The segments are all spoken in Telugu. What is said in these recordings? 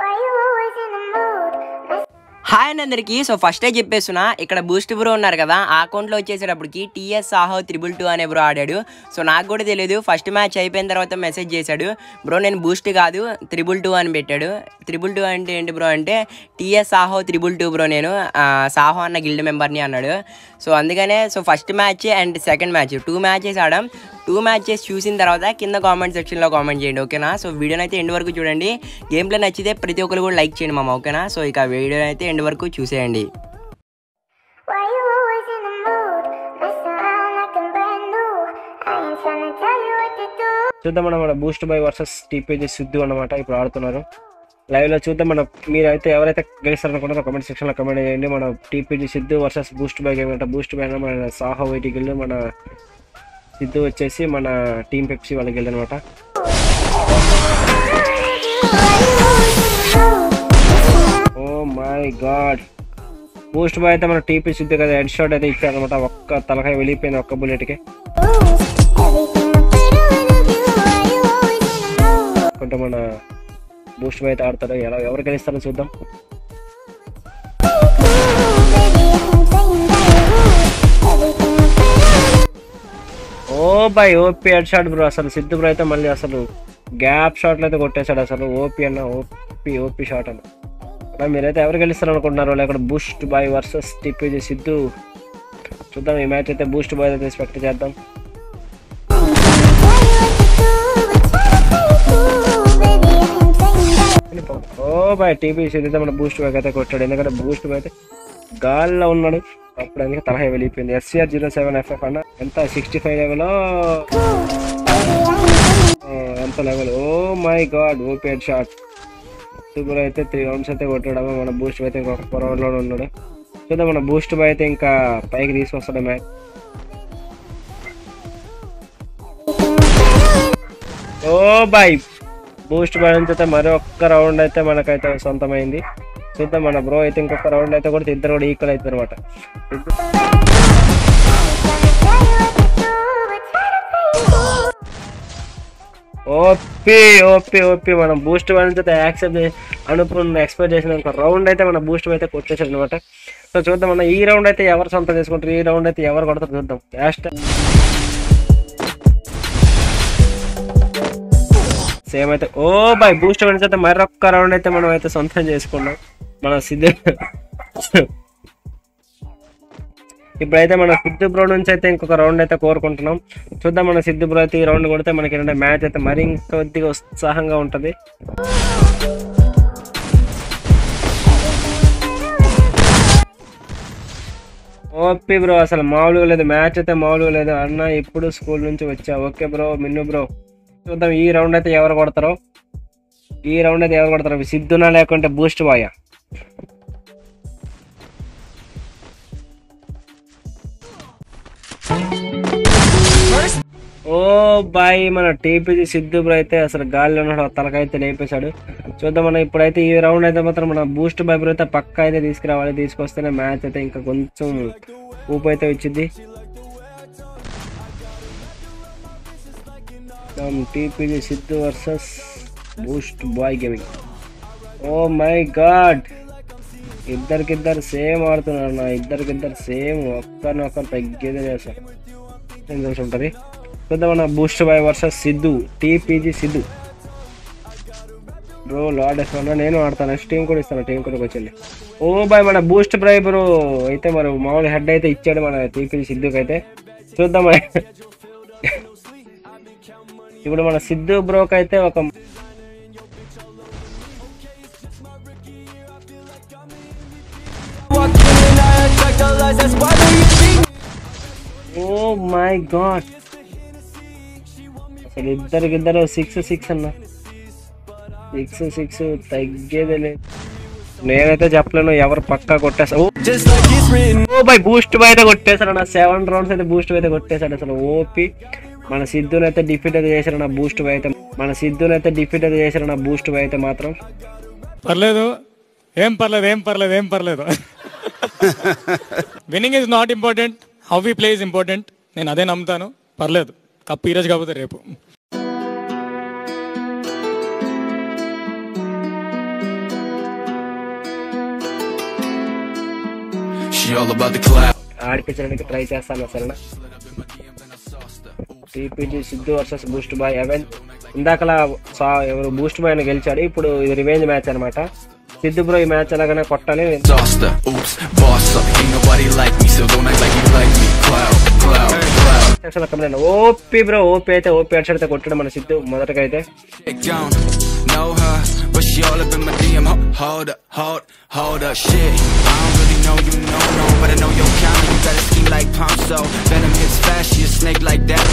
Why హాయ్ అండి అందరికీ. సో ఫస్టే చెప్పేస్తున్నా ఇక్కడ బూస్ట్ బ్రో ఉన్నారు కదా ఆ అకౌంట్లో వచ్చేసేటప్పటికి టీఎస్ సాహో త్రిబుల్ టూ అనే బ్రో ఆడాడు. సో నాకు కూడా తెలియదు ఫస్ట్ మ్యాచ్ అయిపోయిన తర్వాత మెసేజ్ చేశాడు. బ్రో నేను బూస్ట్ కాదు త్రిబుల్ టూ అని పెట్టాడు. త్రిబుల్ టూ అంటే ఏంటి బ్రో అంటే TS Saaho triple two bro నేను సాహో అన్న గిల్డ్ మెంబర్ని అన్నాడు. సో అందుకనే so first match and second match two matches ఆడాం. Two matches చూసిన తర్వాత కింద కామెంట్ సెక్షన్లో కామెంట్ చేయండి ఓకేనా? సో వీడియోనైతే ఎండ్ వరకు చూడండి. గేమ్ ప్లే నచ్చితే ప్రతి ఒక్కరు కూడా లైక్ చేయండి మామ ఓకేనా? సో ఇక వీడియో అయితే ఎండ్ వరకు చూసేయండి. చూద్దాం మనం మన boost boy versus TPG Siddhu అన్నమాట ఇప్పుడు ఆడుతున్నారు. లైవ్లో చూద్దాం మన మీరైతే ఎవరైతే గెలుస్తారనుకుంటారో కమెంట్ సెక్షన్లో కమెంట్ చేయండి. మన TPG Siddhu versus boost boy game అంటే బూస్ట్ బై మన సాహో వైటి గిల్డ్ మన సిద్ధు వచ్చేసి మన టీం పెప్సీ వాళ్ళకి వెళ్ళి అనమాట మై గాడ్ బూస్ట్ బాయ్ అయితే మన టీపీ సిద్ధి కదా హెడ్ షాట్ అయితే ఇచ్చారనమాట ఒక్క తలకాయ వెళ్ళిపోయింది ఒక్క బుల్లెట్కి కొంత మన బూస్ట్ బాయ్ అయితే ఆడతారు. ఎలా ఎవరు గెలుస్తారని చూద్దాం. ఓ boy OP head shot bro అసలు సిద్ధు బ్రో అయితే మళ్ళీ అసలు గ్యాప్ షాట్లు అయితే కొట్టేశాడు అసలు. ఓపీ అన్న ఓపీ ఓపీ షాట్ అన్న. మరి మీరైతే ఎవరు గెలుస్తారు అనుకుంటున్నారు లేకపోతే boost boy versus TPG Siddhu చూద్దాం ఈ మ్యాచ్ అయితే బూస్ట్ బాయ్ అయితే ఎక్స్పెక్ట్ చేద్దాం. ఓ బాయ్ టీపీ సిద్ధితే అయితే మన బూస్ట్ బాయ్ అయితే కొట్టాడు. ఎందుకంటే బూస్ట్ బాయ్ అయితే గాల్లో ఉన్నాడు. అప్పుడు అందుకే తలహా వెళ్ళిపోయింది ఎస్సీఆర్ జీరో సెవెన్ ఎఫ్ఎఫ్ అన్న ఎంత? సిక్స్టీ ఫైవ్ లెవెల్ ఎంత level oh my god OP head shot super అయితే త్రీ రౌండ్స్ అయితే కొట్టాడు మన బూస్ట్ అయితే ఇంకొక రౌండ్లో ఉన్నాడు. చూద్దాం మన బూస్ట్ బై అయితే ఇంకా పైకి తీసుకొస్తాడు match. Oh boy! Boost boy నుంచి అయితే మరి ఒక్క రౌండ్ అయితే మనకైతే సొంతమైంది. చూద్దాం మన బ్రో అయితే ఇంకొక రౌండ్ అయితే కూడా ఇద్దరు కూడా ఈక్వల్ అవుతుంది అనమాట ఓపీ ఓపీ ఓపీ. మనం బూస్ట్ బాయ్ అయితే యాక్సెప్ట్ అనుకున్న ఎక్స్పెక్ట్ చేసిన రౌండ్ అయితే మన బూస్ట్ అయితే కొట్టేసాడు అనమాట సో చూద్దాం మన ఈ రౌండ్ అయితే ఎవరు సొంతం చేసుకుంటారు? ఈ రౌండ్ అయితే ఎవరు కొడతారు చూద్దాం. లాస్ట్ సేమ్ అయితే. ఓ బాయ్ బూస్ట్ నుంచి అయితే మరొక్క రౌండ్ అయితే మనం అయితే సొంతం చేసుకున్నాం. మన సిద్ధ ఇప్పుడైతే మన సిద్ధు బ్రో నుంచి అయితే ఇంకొక రౌండ్ అయితే కోరుకుంటున్నాం. చూద్దాం మన సిద్ధు బ్రో అయితే ఈ రౌండ్ కొడితే మనకి ఏంటంటే మ్యాచ్ అయితే మరి కొద్దిగా ఉత్సాహంగా ఉంటుంది. ఓపీ బ్రో అసలు మామూలుగా లేదు. మ్యాచ్ అయితే మామూలుగా లేదు. అన్న ఇప్పుడు స్కూల్ నుంచి వచ్చా? Okay bro Minnu bro. చూద్దాం ఈ రౌండ్ అయితే ఎవరు కొడతారో? ఈ రౌండ్ అయితే ఎవరు కొడతారో? సిద్ధునా లేకుంటే బూస్ట్ బాయా? ఓ బాయ్ మన టీపీజీ సిద్ధు బ్రో అయితే అసలు గాలిలో ఉన్నాడు తలకైతే లేపేశాడు. చూద్దాం మనం ఇప్పుడైతే ఈ రౌండ్ అయితే మాత్రం మన బూస్ట్ బాయ్ బ్రో అయితే పక్క అయితే తీసుకురావాలి తీసుకొస్తేనే మ్యాచ్ అయితే ఇంకా కొంచెం ఊపు అయితే వచ్చింది. TPG Siddhu versus boost boy gaming oh my god! ఇద్దరికిద్దరు same ఆడుతున్నారు నా ఇద్దరికిద్దరు సేమ్ ఒక్కరిని ఒక్కరు తగ్గేదే చేస్తారు. ఎంత ఉంటుంది? చూద్దాం మన boost boy versus Siddhu TPG Siddhu. Bro lord ఎస్మన్నా నేను ఆడతాను. నెక్స్ట్ టీం కూడా ఇస్తాను టీం కూడా వచ్చింది ఓ బాయ్ మన బూస్ట్ బ్రై బ్రో అయితే మరి మామూలు హెడ్ అయితే ఇచ్చాడు మన టీపీజీ సిద్ధుకి అయితే చూద్దాం ఇప్పుడు మన సిద్ధు బ్రోకి అయితే ఒక ఓ మై గాడ్. అసలు ఇద్దరికిద్దరు సిక్స్ సిక్స్ అన్న. సిక్స్ సిక్స్ తగ్గేదే లేదు. నేనైతే చెప్పలేను ఎవరు పక్కా కొట్టేస్తా oh! Oh boy boost boy అయితే కొట్టేశాడు అన్న. సెవెన్ రౌండ్స్ అయితే బూస్ట్ అయితే కొట్టేశాడు అసలు ఓపి మన సిద్ధుని అయితే డిఫీట్ అయితే చేశాడు నా బూస్ట్ బై అయితే మన సిద్ధుని అయితే డిఫీట్ అయితే చేశాడు నా బూస్ట్ బై అయితే మాత్రం. పర్లేదు. ఏం పర్లేదు ఏం పర్లేదు ఏం పర్లేదు. Winning is not important how we play is important నేను అదే నమ్ముతాను. పర్లేదు. కప్పు ఈరోజు కాకపోతే రేపు. ఆడిపించడానికి ట్రై చేస్తాను అసలు TPG Siddhu versus boost boy even. ఇందాకలా ఎవరు బూస్ట్ బాయ్ అని గెలిచాడు ఇప్పుడు ఇది రివేంజ్ మ్యాచ్ అనమాట సిద్ధు బ్రో ఈ మ్యాచ్ ఎలాగైనా కొట్టాలి. Sauced up, oops, boss up. Ain't nobody like me, so don't act like you like me. Cloud, cloud, cloud. OP bro OP అయితే ఓపీ అడిచి అయితే కొట్టాడు మన సిద్ధు మొదటగా అయితే Chick don't know her, but she all up in my DM. Ho- Hold up, hold, hold up, shit. I don't really know you, no, no, but I know your kind. You got a scheme like Ponzo. Venom hits fast, she a snake like that.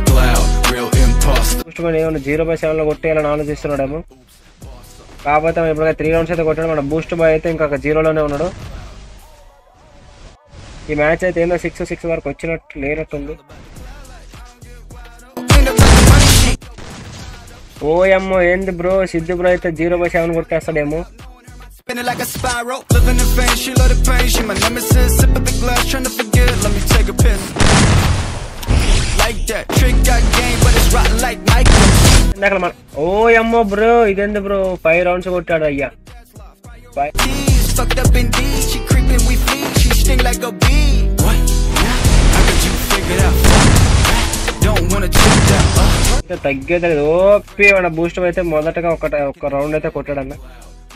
cloud. ఏమన్నా జీరో బై సెవెన్లో కొట్టేయాలని ఆలోచిస్తున్నాడేమో. కాకపోతే మనం ఇప్పుడు త్రీ రౌండ్స్ అయితే కొట్టాడు మన బూస్ట్ బాయ్ అయితే ఇంకా జీరోలోనే ఉన్నాడు. ఈ మ్యాచ్ అయితే ఏందో సిక్స్ సిక్స్ వరకు వచ్చినట్టు లేనట్టుంది. ఓఎమ్మో ఏంది బ్రో సిద్ధు బ్రో అయితే జీరో బై సెవెన్ కొట్టేస్తాడేమో. Spinning like a spiral, living in pain, she love the pain, she my nemesis, sip of the glass, trying to forget, ఓయమ్మో బ్రో ఇదేంది బ్రో? ఫైవ్ రౌండ్స్ కొట్టాడు అయ్యా. తగ్గేది ఓపి బూస్టర్ అయితే మొదటగా ఒక రౌండ్ అయితే కొట్టాడు అన్న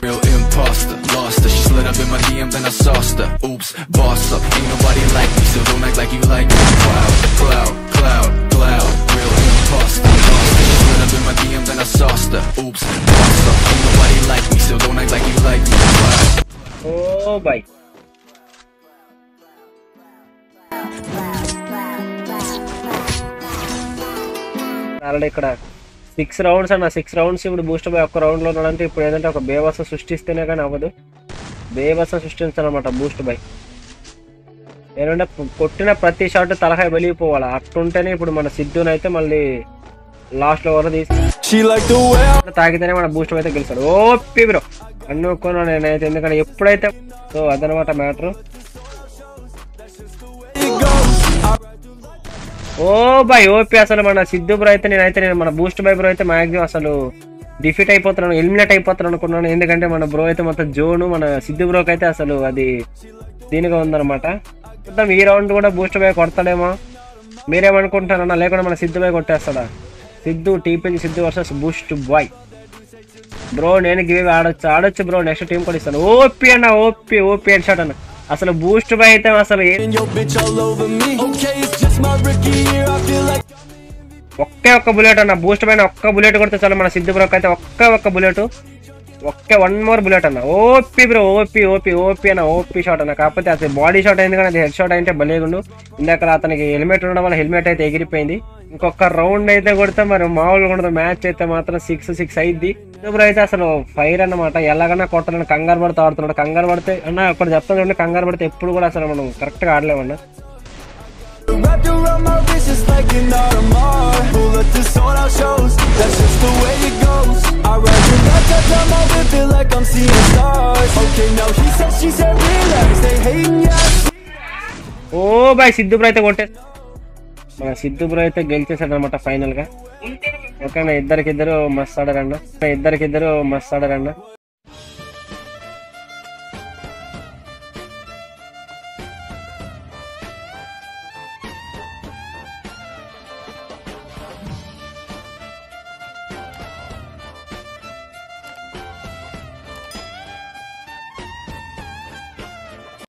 Real imposter, lost her. She slid up in my DM, then I sauced her. Oops, boss up. Ain't nobody like me, so don't act like you like me. Cloud, cloud, cloud, cloud. Real imposter, lost her. She slid up in my DM, then I sauced her. Oops, boss up. Ain't nobody like me, so don't act like you like me. Cloud. Oh bye already ఇక్కడ సిక్స్ రౌండ్స్ అన్న సిక్స్ రౌండ్స్ ఇప్పుడు బూస్ట్ బై ఒక్క రౌండ్లో ఉన్నాడంటే ఇప్పుడు ఏంటంటే ఒక బేవస సృష్టిస్తేనే కానీ అవ్వదు. బేవస సృష్టించాలన్నమాట బూస్ట్ బై ఏంటంటే కొట్టిన ప్రతి షాట్ తలకాయ వెలిగిపోవాలి. అట్టుంటేనే ఇప్పుడు మన సిద్ధునైతే మళ్ళీ లాస్ట్లో వరకు తీసి తాగితేనే మన బూస్ట్ అయితే గెలిచాడు ఓపి బ్రో. అనుకున్నా నేనైతే ఎందుకంటే ఎప్పుడైతే సో అదనమాట మ్యాటర్ ఓ బాయ్ ఓపీ అసలు మన సిద్ధు బ్రో అయితే నేనైతే నేను మన బూస్ట్ బై బ్రో అయితే మ్యాక్సిమం అసలు డిఫీట్ అయిపోతున్నాను ఎలిమినేట్ అయిపోతాను అనుకున్నాను. ఎందుకంటే మన బ్రో అయితే మొత్తం జోను మన సిద్ధు బ్రోకి అయితే అసలు అది దీనిగా ఉందన్నమాట. చూద్దాం ఈ రౌండ్ కూడా బూస్ట్ బై కొడతాడేమో. మీరేమనుకుంటారన్నా లేకుండా మన Siddhu by కొట్టేస్తాడా? Siddhu TPG Siddhu versus boost boy bro నేను గివ్ ఆడొచ్చు ఆడొచ్చు బ్రో నెక్స్ట్ టీం కూడా ఇస్తాను. ఓపీ అన్న ఓపీ ఓపీ హెడ్ షాట్ అన్న. అసలు బూస్ట్ బై అయితే అసలు ఒకే ఒక్క బుల్లెట్ అన్న బూస్ట్ పైన ఒక్క బుల్లెట్ కొడితే చాలు మన సిద్ధు బ్రోక్ అయితే ఒక్క ఒక్క బుల్లెట్. ఒక్క వన్ మోర్ బుల్లెట్ అన్న. OP bro OP OP OP అన్న ఓపీ షాట్ అన్న. కాకపోతే అసలు బాడీ షాట్ అయింది కానీ అది హెడ్ షాట్ అయితే భలేగుండు ఇందాక అతనికి హెల్మెట్ ఉండడం వల్ల హెల్మెట్ అయితే ఎగిరిపోయింది. ఇంకొక రౌండ్ అయితే కొడితే మరి మామూలుగా ఉండదు. మ్యాచ్ అయితే మాత్రం సిక్స్ సిక్స్ అయింది ఇప్పుడు అయితే అసలు ఫైర్ అన్నమాట. ఎలాగన్నా కొట్టాలని కంగారు పడితే ఆడుతున్నాడు. కంగారు పడితే అన్న అక్కడ చెప్తాను చూడండి కంగారు పడితే ఎప్పుడు కూడా అసలు మనం కరెక్ట్గా ఆడలేమన్నా. Wrapped around my wrist just like an Audemars Pull up to sold out shows, that's just the way it goes I ride the back, I time I whip it like I'm seeing stars Okay, now he said, she said, relax, they hating, yeah oh boy Siddhu bro అయితే కొట్టే మన సిద్ధు బ్రో అయితే గెలిచేసాడు అనమాట ఫైనల్గా ఓకేనా ఇద్దరికిద్దరు మస్తు ఆడారన్న ఇద్దరికిద్దరు మస్తు ఆడారన్న